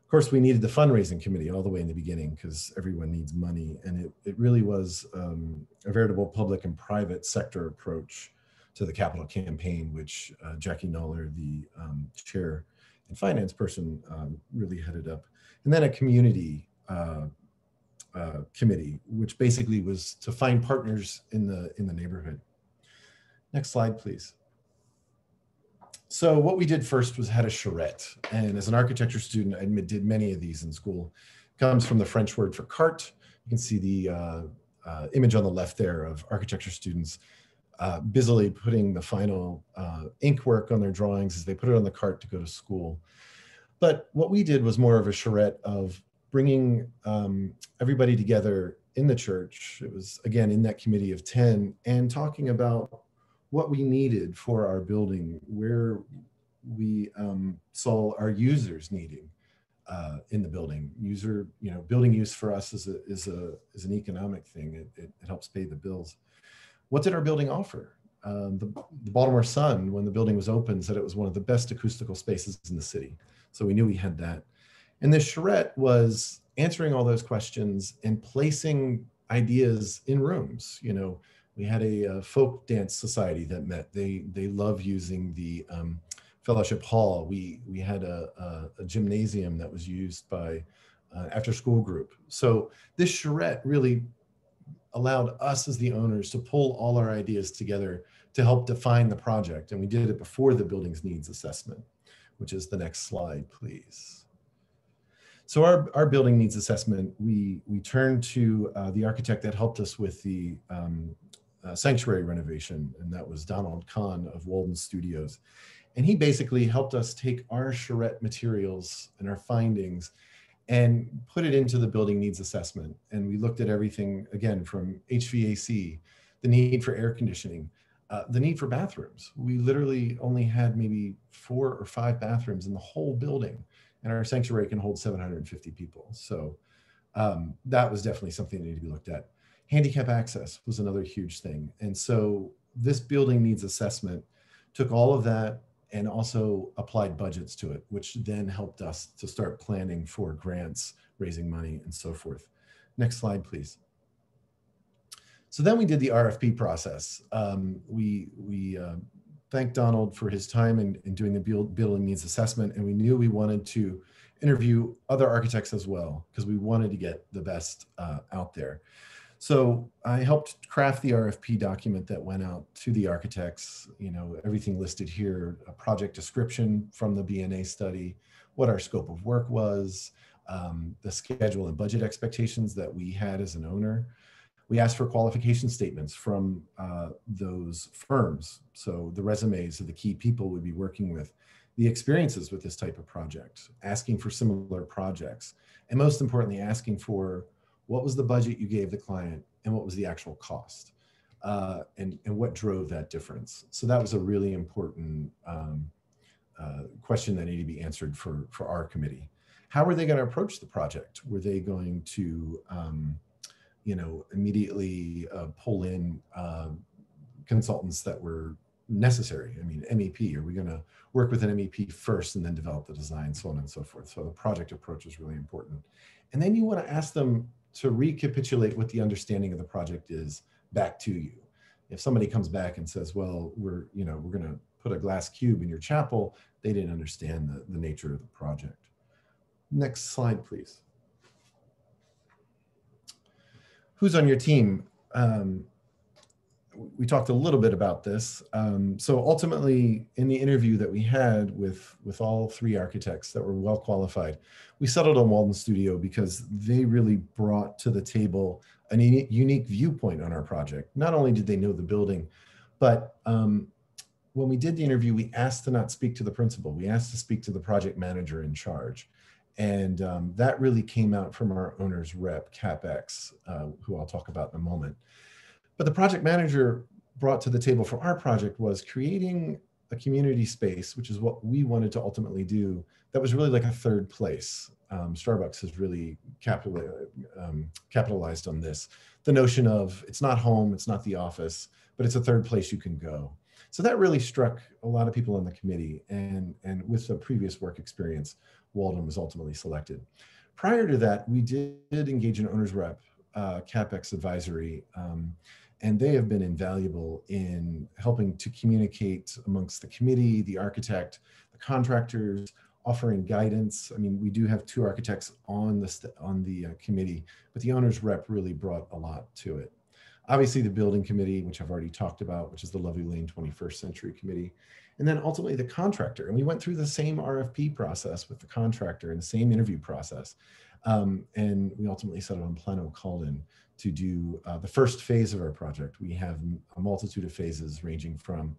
S4: Of course, we needed the fundraising committee all the way in the beginning because everyone needs money. And it, it really was um, a veritable public and private sector approach to the capital campaign, which uh, Jackie Noller, the um, chair and finance person, um, really headed up. And then a community uh, uh, committee, which basically was to find partners in the in the neighborhood. Next slide, please. So what we did first was had a charrette. And as an architecture student, I did many of these in school. It comes from the French word for cart. You can see the uh, uh, image on the left there of architecture students uh, busily putting the final uh, ink work on their drawings as they put it on the cart to go to school. But what we did was more of a charrette of bringing um, everybody together in the church. It was, again, in that committee of 10 and talking about what we needed for our building, where we um, saw our users needing uh, in the building. User, you know, building use for us is a is a is an economic thing. It, it, it helps pay the bills. What did our building offer? Um, the, the, Baltimore Sun, when the building was open, said it was one of the best acoustical spaces in the city. So we knew we had that. And this charrette was answering all those questions and placing ideas in rooms. You know, we had a, a, folk dance society that met. They they love using the um, fellowship hall. We we had a, a, a gymnasium that was used by uh, after school group. So this charrette really allowed us as the owners to pull all our ideas together to help define the project. And we did it before the building's needs assessment, which is the next slide, please. So our, our building needs assessment, we, we turned to uh, the architect that helped us with the um, uh, sanctuary renovation, and that was Donald Kahn of Walden Studios. And he basically helped us take our charrette materials and our findings and put it into the building needs assessment. And we looked at everything again from HVAC, the need for air conditioning, uh, the need for bathrooms. We literally only had maybe four or five bathrooms in the whole building, and our sanctuary can hold 750 people. So um, that was definitely something that needed to be looked at handicap access was another huge thing. And so this building needs assessment took all of that and also applied budgets to it, which then helped us to start planning for grants, raising money, and so forth. Next slide, please. So then we did the RFP process. Um, we we uh, thanked Donald for his time in, in doing the building needs assessment, and we knew we wanted to interview other architects as well because we wanted to get the best uh, out there. So I helped craft the RFP document that went out to the architects, you know, everything listed here, a project description from the BNA study, what our scope of work was, um, the schedule and budget expectations that we had as an owner. We asked for qualification statements from uh, those firms. So the resumes of the key people we'd be working with, the experiences with this type of project, asking for similar projects, and most importantly, asking for what was the budget you gave the client and what was the actual cost uh, and, and what drove that difference. So that was a really important um, uh, question that needed to be answered for, for our committee. How were they going to approach the project? Were they going to, um, you know, immediately uh, pull in uh, consultants that were necessary? I mean, MEP, are we going to work with an MEP first and then develop the design, so on and so forth? So the project approach is really important. And then you want to ask them to recapitulate what the understanding of the project is back to you. If somebody comes back and says, well, we're, you know, we're going to put a glass cube in your chapel, they didn't understand the, the nature of the project. Next slide, please. Who's on your team? Um, we talked a little bit about this. Um, so ultimately, in the interview that we had with, with all three architects that were well qualified, we settled on Walden Studio because they really brought to the table a unique viewpoint on our project. Not only did they know the building, but um, when we did the interview, we asked to not speak to the principal. We asked to speak to the project manager in charge. And um, that really came out from our owner's rep, CapEx, uh, who I'll talk about in a moment. But the project manager brought to the table for our project was creating a community space, which is what we wanted to ultimately do. That was really like a third place. Um, Starbucks has really capital, um, capitalized on this. The notion of it's not home, it's not the office, but it's a third place you can go. So that really struck a lot of people on the committee. And, and with the previous work experience, Walden was ultimately selected. Prior to that, we did engage an owner's rep, uh, CapEx advisory, um, and they have been invaluable in helping to communicate amongst the committee, the architect, the contractors, offering guidance. I mean, we do have two architects on the on the uh, committee, but the owner's rep really brought a lot to it. Obviously, the building committee, which I've already talked about, which is the Lovely Lane 21st Century Committee, and then ultimately the contractor. And we went through the same RFP process with the contractor and the same interview process. Um, and we ultimately settled on Plano-Coudon to do uh, the first phase of our project. We have a multitude of phases ranging from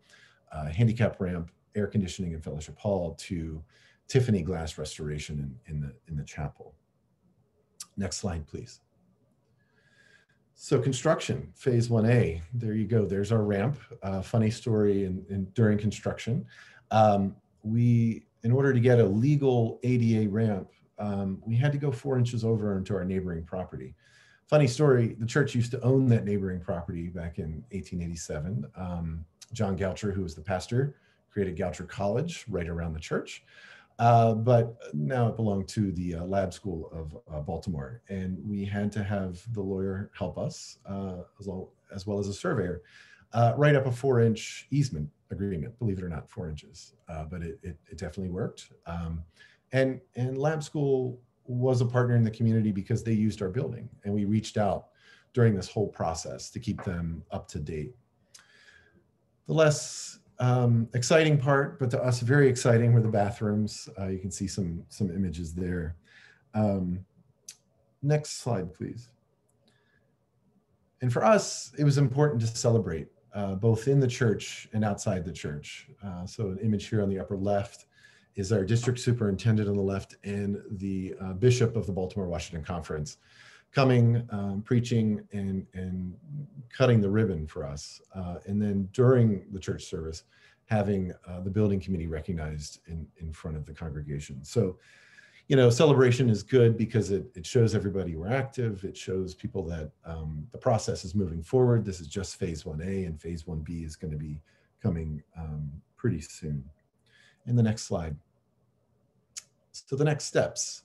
S4: uh, handicap ramp, air conditioning in Fellowship Hall to Tiffany glass restoration in, in, the, in the chapel. Next slide, please. So construction, phase 1A, there you go. There's our ramp. Uh, funny story in, in during construction. Um, we, in order to get a legal ADA ramp, um, we had to go four inches over into our neighboring property. Funny story, the church used to own that neighboring property back in 1887. Um, John Goucher, who was the pastor, created Goucher College right around the church. Uh, but now it belonged to the uh, lab school of uh, Baltimore. And we had to have the lawyer help us, uh, as, well, as, well, as a surveyor, uh, write up a four inch easement agreement, believe it or not, four inches. Uh, but it, it, it, definitely worked. Um, and, and lab school was a partner in the community because they used our building. And we reached out during this whole process to keep them up to date. The less um, exciting part, but to us very exciting were the bathrooms. Uh, you can see some, some images there. Um, next slide, please. And for us, it was important to celebrate uh, both in the church and outside the church. Uh, so an image here on the upper left is our district superintendent on the left and the uh, bishop of the Baltimore Washington Conference coming, um, preaching, and, and cutting the ribbon for us. Uh, and then during the church service, having uh, the building committee recognized in, in front of the congregation. So, you know, celebration is good because it, it shows everybody we're active. It shows people that um, the process is moving forward. This is just phase 1A and phase 1B is going to be coming um, pretty soon. In the next slide. So the next steps,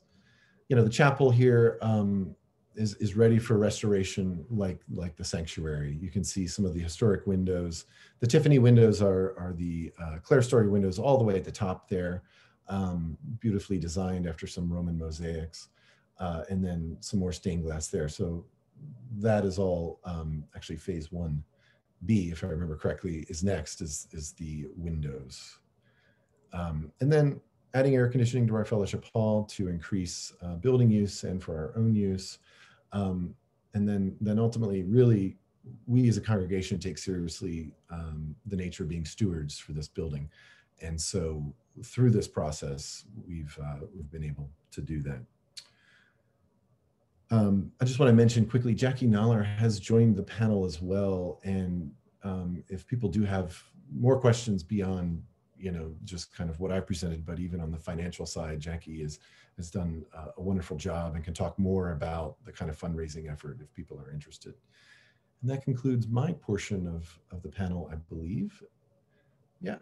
S4: you know, the chapel here, um, is, is ready for restoration like like the sanctuary. You can see some of the historic windows. The Tiffany windows are, are the uh, clerestory windows all the way at the top there, um, beautifully designed after some Roman mosaics, uh, and then some more stained glass there. So that is all um, actually phase one B, if I remember correctly, is next is, is the windows. Um, and then adding air conditioning to our fellowship hall to increase uh, building use and for our own use. Um, and then, then ultimately, really, we as a congregation take seriously um, the nature of being stewards for this building. And so through this process, we've, uh, we've been able to do that. Um, I just want to mention quickly, Jackie Noller has joined the panel as well. And um, if people do have more questions beyond, you know, just kind of what I presented, but even on the financial side, Jackie is, has done a wonderful job and can talk more about the kind of fundraising effort if people are interested. And that concludes my portion of, of the panel, I believe. Yeah.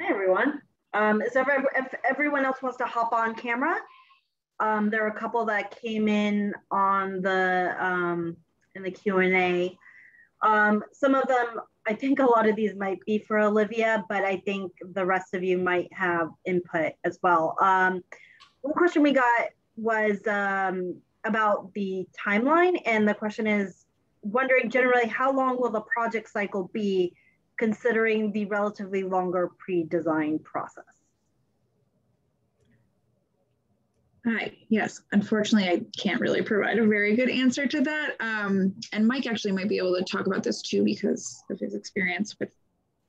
S1: Hi, everyone. Um, is there, if everyone else wants to hop on camera, um, there are a couple that came in on the um, in the Q and A. Um, some of them, I think, a lot of these might be for Olivia, but I think the rest of you might have input as well. Um, one question we got was um, about the timeline, and the question is wondering generally how long will the project cycle be, considering the relatively longer pre-design process.
S2: Hi, yes, unfortunately, I can't really provide a very good answer to that. Um, and Mike actually might be able to talk about this too because of his experience with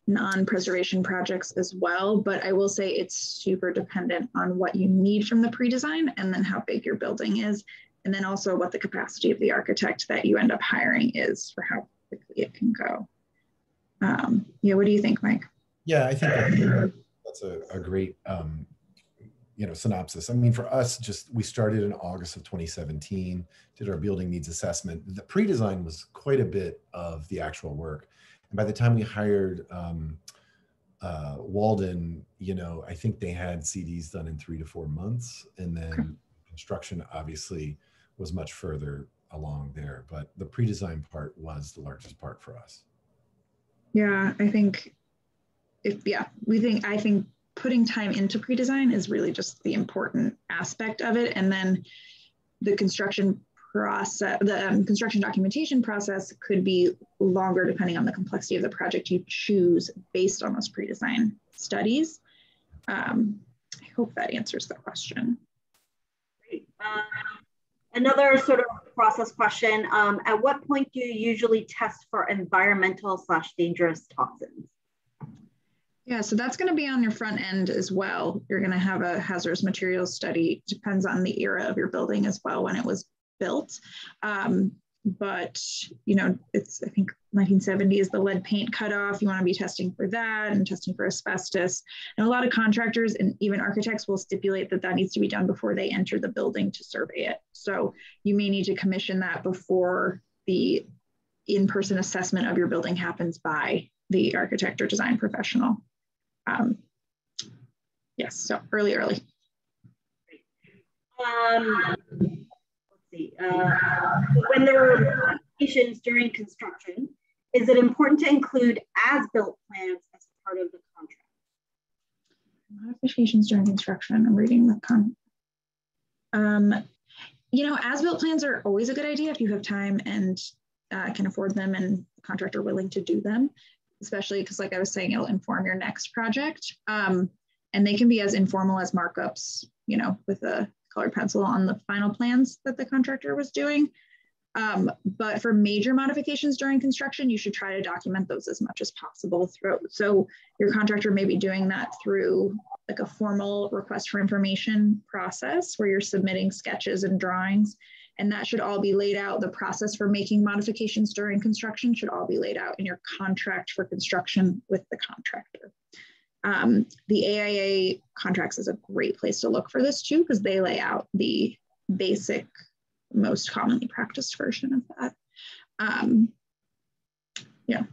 S2: non-preservation projects as well. But I will say it's super dependent on what you need from the pre-design and then how big your building is. And then also what the capacity of the architect that you end up hiring is for how quickly it can go. Um, yeah, what do you think, Mike?
S4: Yeah, I think that's, that's a, a great um, you know synopsis. I mean for us just we started in august of 2017 did our building needs assessment. The pre-design was quite a bit of the actual work. And by the time we hired um, uh, walden you know i think they had cds done in three to four months. And then okay. construction obviously was much further along there. But the pre-design part was the largest part for us.
S2: Yeah i think if yeah we think i think putting time into pre-design is really just the important aspect of it. And then the construction process, the um, construction documentation process could be longer depending on the complexity of the project you choose based on those pre-design studies. Um, I hope that answers the question.
S1: Um, another sort of process question, um, at what point do you usually test for environmental slash dangerous toxins?
S2: Yeah, so that's going to be on your front end as well. You're going to have a hazardous materials study. Depends on the era of your building as well when it was built. Um, but you know, it's I think 1970 is the lead paint cutoff. You want to be testing for that and testing for asbestos. And a lot of contractors and even architects will stipulate that that needs to be done before they enter the building to survey it. So you may need to commission that before the in-person assessment of your building happens by the architect or design professional um, yes, so early, early.
S1: Um, let's see. Uh, when there are modifications during construction, is it important to include as-built plans as part of the contract?
S2: Modifications during construction. I'm reading the con. Um, you know, as-built plans are always a good idea if you have time and uh, can afford them and contractor willing to do them especially because like I was saying, it'll inform your next project. Um, and they can be as informal as markups, you know, with a colored pencil on the final plans that the contractor was doing. Um, but for major modifications during construction, you should try to document those as much as possible through. So your contractor may be doing that through like a formal request for information process where you're submitting sketches and drawings and that should all be laid out. The process for making modifications during construction should all be laid out in your contract for construction with the contractor. Um, the AIA contracts is a great place to look for this too, because they lay out the basic, most commonly practiced version of that. Um, yeah.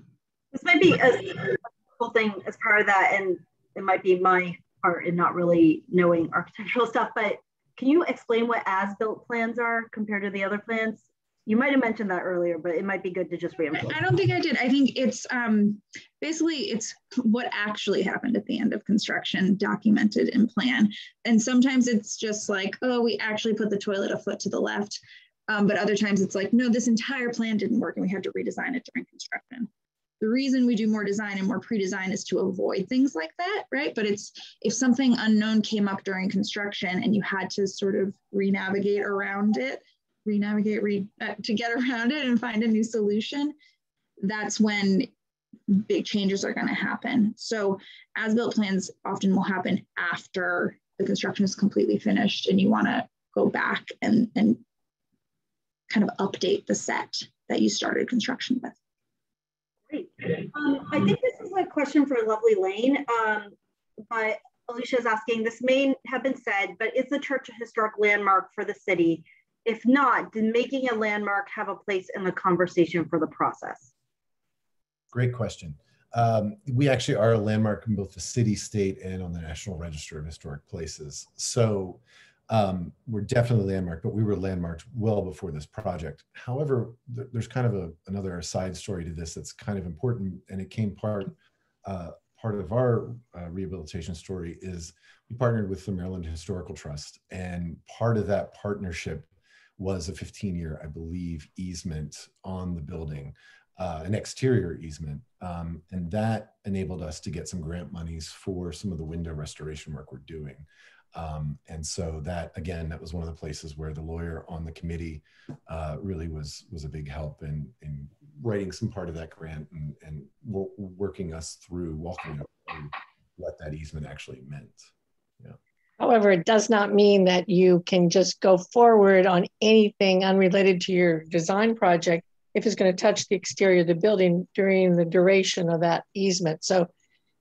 S1: This might be a cool thing as part of that, and it might be my part in not really knowing architectural stuff, but can you explain what as-built plans are compared to the other plans? You might have mentioned that earlier, but it might be good to just reinforce.
S2: I don't think I did. I think it's um, basically it's what actually happened at the end of construction documented in plan. And sometimes it's just like, oh, we actually put the toilet a foot to the left. Um, but other times it's like, no, this entire plan didn't work and we had to redesign it during construction. The reason we do more design and more pre-design is to avoid things like that, right? But it's if something unknown came up during construction and you had to sort of re-navigate around it, re-navigate re, uh, to get around it and find a new solution, that's when big changes are going to happen. So as-built plans often will happen after the construction is completely finished and you want to go back and, and kind of update the set that you started construction with.
S1: Um, I think this is a question for Lovely Lane, um, but Alicia is asking, this may have been said, but is the church a historic landmark for the city? If not, did making a landmark have a place in the conversation for the process?
S4: Great question. Um, we actually are a landmark in both the city, state, and on the National Register of Historic Places. So um, we're definitely landmark, but we were landmarked well before this project. However, th there's kind of a, another side story to this that's kind of important, and it came part uh, part of our uh, rehabilitation story is we partnered with the Maryland Historical Trust, and part of that partnership was a 15 year, I believe, easement on the building uh, an exterior easement. Um, and that enabled us to get some grant monies for some of the window restoration work we're doing. Um, and so that, again, that was one of the places where the lawyer on the committee uh, really was, was a big help in, in writing some part of that grant and, and working us through, walking through what that easement actually meant. Yeah.
S5: However, it does not mean that you can just go forward on anything unrelated to your design project if it's going to touch the exterior of the building during the duration of that easement. So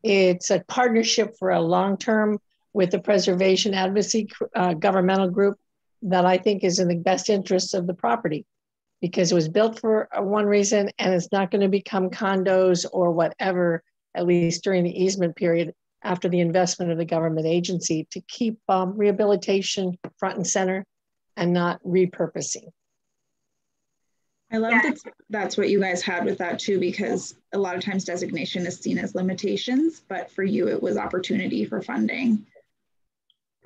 S5: it's a partnership for a long term with the preservation advocacy uh, governmental group that I think is in the best interest of the property because it was built for one reason and it's not going to become condos or whatever, at least during the easement period after the investment of the government agency to keep um, rehabilitation front and center and not repurposing.
S2: I love yeah. that that's what you guys had with that too, because a lot of times designation is seen as limitations, but for you, it was opportunity for funding.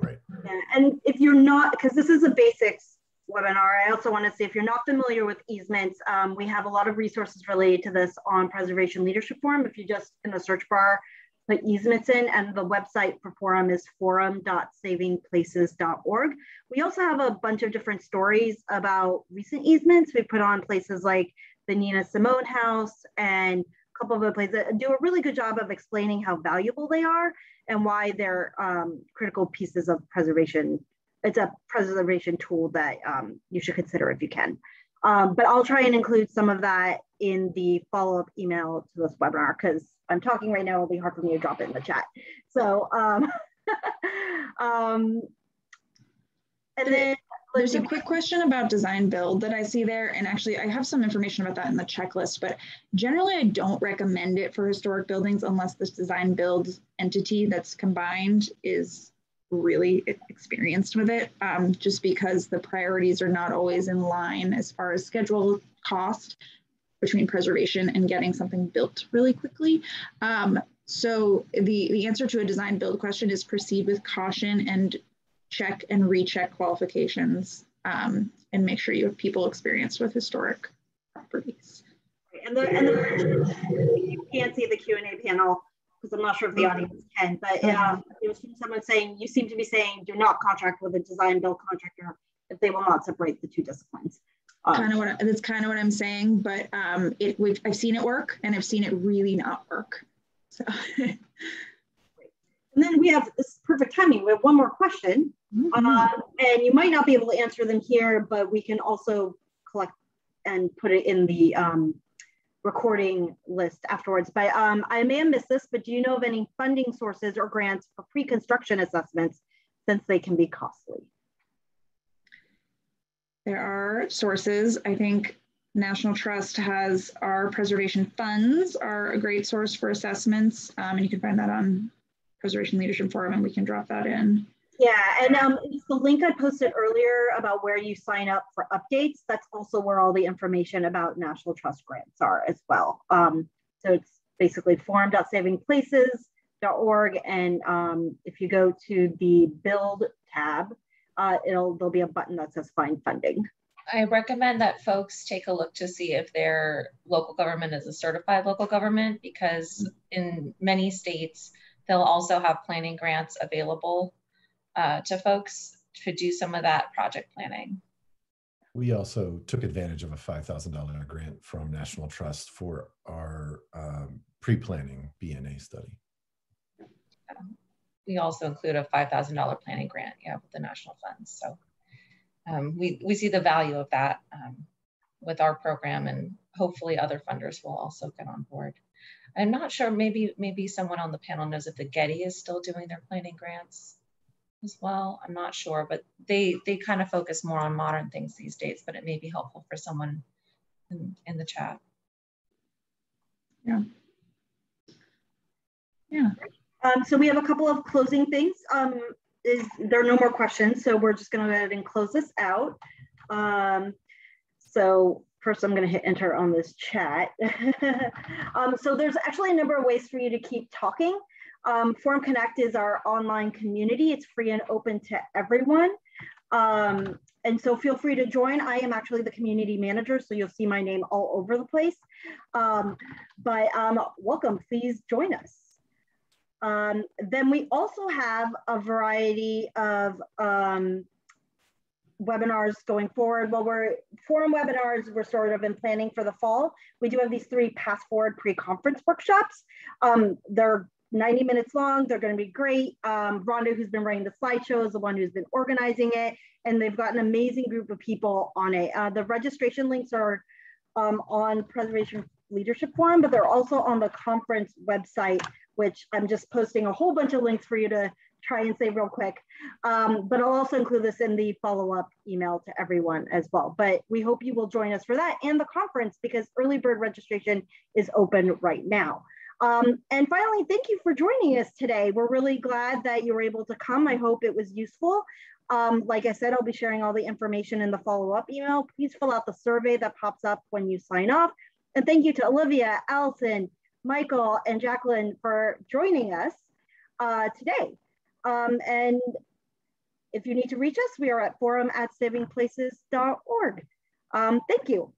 S4: Right.
S1: Yeah. And if you're not, because this is a basics webinar, I also want to say if you're not familiar with easements, um, we have a lot of resources related to this on Preservation Leadership Forum. If you just in the search bar put easements in, and the website for forum is forum.savingplaces.org. We also have a bunch of different stories about recent easements. We put on places like the Nina Simone House and couple of other places that do a really good job of explaining how valuable they are and why they're um, critical pieces of preservation. It's a preservation tool that um, you should consider if you can. Um, but I'll try and include some of that in the follow-up email to this webinar because I'm talking right now, it'll be hard for me to drop it in the chat. So, um, um,
S2: and then there's a quick question about design build that I see there. And actually I have some information about that in the checklist, but generally I don't recommend it for historic buildings unless this design build entity that's combined is really experienced with it, um, just because the priorities are not always in line as far as schedule cost between preservation and getting something built really quickly. Um, so the, the answer to a design build question is proceed with caution and check and recheck qualifications um, and make sure you have people experienced with historic properties.
S1: And, the, and the, you can't see the Q&A panel because I'm not sure if the audience can, but um, it was from someone saying, you seem to be saying do not contract with a design build contractor if they will not separate the two disciplines
S2: kind of what that's kind of what I'm saying, but um, it we've I've seen it work and I've seen it really not work. So. and
S1: then we have this perfect timing. We have one more question, mm -hmm. uh, and you might not be able to answer them here, but we can also collect and put it in the um, recording list afterwards. But um, I may have missed this, but do you know of any funding sources or grants for pre-construction assessments since they can be costly?
S2: There are sources. I think National Trust has our preservation funds are a great source for assessments. Um, and you can find that on Preservation Leadership Forum and we can drop that in.
S1: Yeah, and um, the link I posted earlier about where you sign up for updates, that's also where all the information about National Trust grants are as well. Um, so it's basically forum.savingplaces.org. And um, if you go to the build tab, uh, it'll there'll be a button that says find funding.
S3: I recommend that folks take a look to see if their local government is a certified local government because in many states they'll also have planning grants available uh, to folks to do some of that project planning.
S4: We also took advantage of a $5,000 grant from National Trust for our um, pre-planning BNA study.
S3: we also include a $5,000 planning grant yeah, with the national funds. So um, we, we see the value of that um, with our program and hopefully other funders will also get on board. I'm not sure, maybe maybe someone on the panel knows if the Getty is still doing their planning grants as well. I'm not sure, but they they kind of focus more on modern things these days, but it may be helpful for someone in, in the chat.
S2: Yeah. Yeah.
S1: Um, so we have a couple of closing things. Um, is there are no more questions, so we're just going to go ahead and close this out. Um, so first I'm going to hit enter on this chat. um, so there's actually a number of ways for you to keep talking. Um, Forum Connect is our online community. It's free and open to everyone. Um, and so feel free to join. I am actually the community manager, so you'll see my name all over the place. Um, but um, welcome, please join us. Um, then we also have a variety of um, webinars going forward. Well, we're forum webinars, we're sort of in planning for the fall. We do have these three PastForward pre-conference workshops. Um, they're 90 minutes long. They're going to be great. Um, Rhonda, who's been running the slideshow, is the one who's been organizing it, and they've got an amazing group of people on it. Uh, the registration links are um, on Preservation Leadership Forum, but they're also on the conference website, which I'm just posting a whole bunch of links for you to try and say real quick. Um, but I'll also include this in the follow-up email to everyone as well. But we hope you will join us for that and the conference because early bird registration is open right now. Um, and finally, thank you for joining us today. We're really glad that you were able to come. I hope it was useful. Um, like I said, I'll be sharing all the information in the follow-up email. Please fill out the survey that pops up when you sign off. And thank you to Olivia, Allison, Michael, and Jacqueline for joining us uh, today. Um, and if you need to reach us, we are at forum at savingplaces.org. Um, thank you.